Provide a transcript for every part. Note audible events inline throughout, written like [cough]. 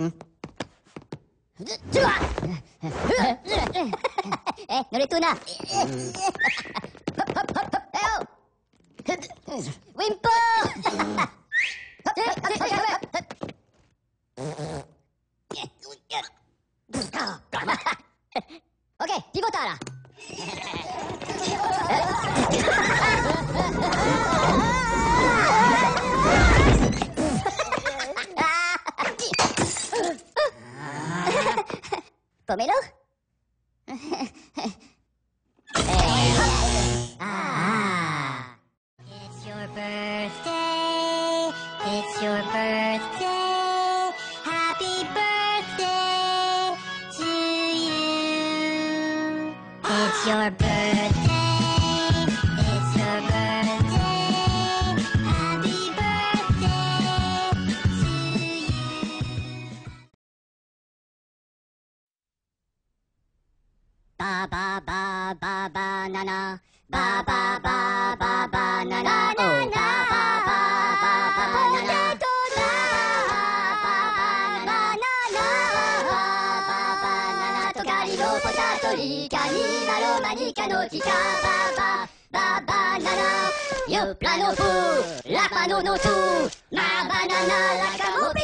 Tua! Eh, non è tu na? Wimpo! Ok, pivotara! [laughs] It's your birthday. It's your birthday. Happy birthday to you. It's your birthday. ba ba ba ba ba na na ba ba ba ba ba na na oh. Ba ba ba ba ba na na Yo plano fou, la banane au tout, ma banana la camoufle.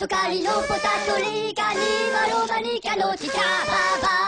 トカリのポタトリカニマロマニカのチカバババ